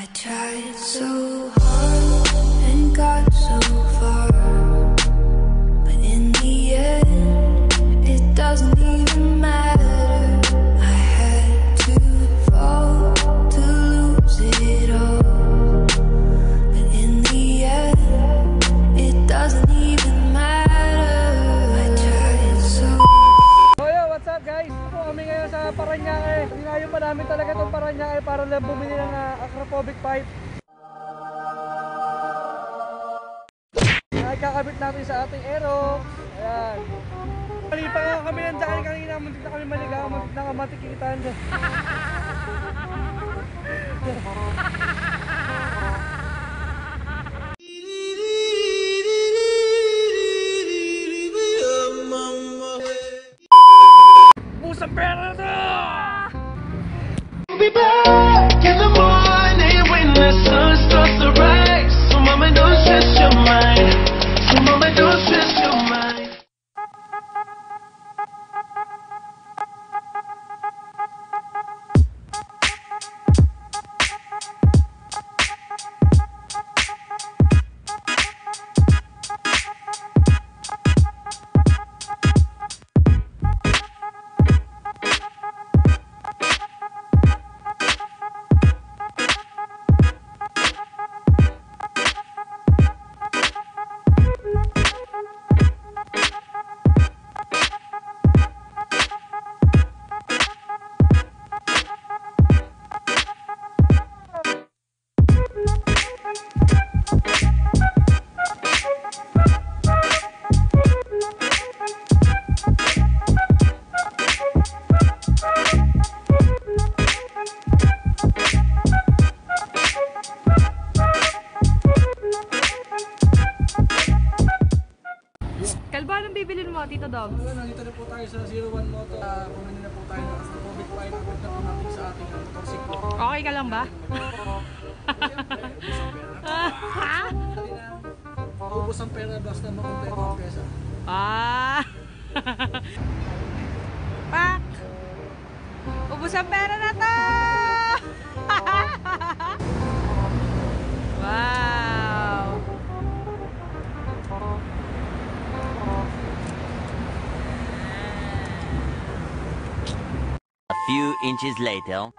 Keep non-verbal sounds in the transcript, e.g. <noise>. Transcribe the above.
I tried so Kami ngayon sa Paranaque. Dinayo pa namin talaga itong Paranaque para lang bumili ng uh, acrophobic pipe. Ay, kakabit natin sa ating aerox. Ayan. Mali pa nga kami ng daan kanina. Muntik na kami maligaw. Muntik na kamatikitan. Pusang pera na mo, Tito Dog? Wala, nandito na po tayo sa 01 Moto. Uh, bumili na po tayo ng acrophobic pipe. Kapit na po natin sa ating uh, motorsiklo. Okay ka lang ba? Ha? Ubus ang pera basta makompleto ang pesa. ah! <laughs> Pak! Ubus ang pera na to! Few inches later.